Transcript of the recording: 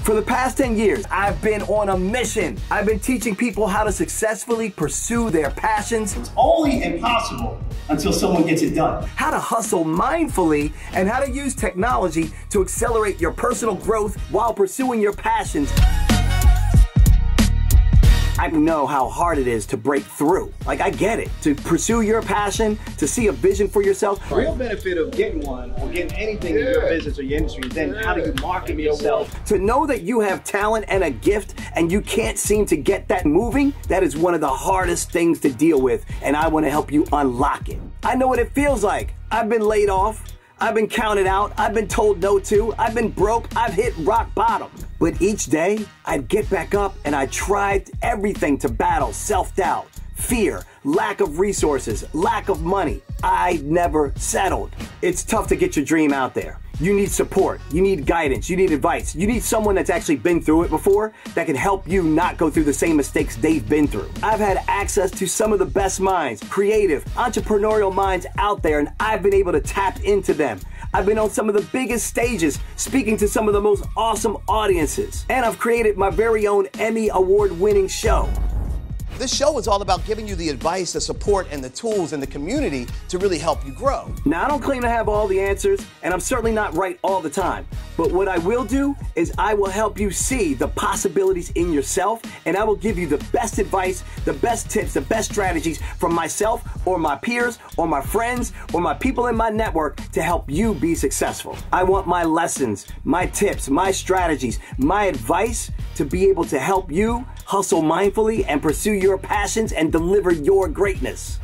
For the past 10 years, I've been on a mission. I've been teaching people how to successfully pursue their passions, It's only impossible until someone gets it done. how to hustle mindfully, and how to use technology to accelerate your personal growth while pursuing your passions. I know how hard it is to break through. Like, I get it. To pursue your passion, to see a vision for yourself. The real benefit of getting one or getting anything in your business or your industry is then how do you market yourself? To know that you have talent and a gift and you can't seem to get that moving, that is one of the hardest things to deal with, and I want to help you unlock it. I know what it feels like. I've been laid off. I've been counted out. I've been told no to. I've been broke. I've hit rock bottom. But each day, I'd get back up and I tried everything to battle self doubt, fear, lack of resources, lack of money. I never settled. It's tough to get your dream out there. You need support. You need guidance. You need advice. You need someone that's actually been through it before that can help you not go through the same mistakes they've been through. I've had access to some of the best minds, creative, entrepreneurial minds out there, and I've been able to tap into them. I've been on some of the biggest stages, speaking to some of the most awesome audiences. And I've created my very own Emmy Award winning show. This show is all about giving you the advice, the support, and the tools in the community to really help you grow. Now, I don't claim to have all the answers, and I'm certainly not right all the time. But what I will do is I will help you see the possibilities in yourself, and I will give you the best advice, the best tips, the best strategies from myself or my peers or my friends or my people in my network to help you be successful. I want my lessons, my tips, my strategies, my advice to be able to help you hustle mindfully and pursue your passions and deliver your greatness.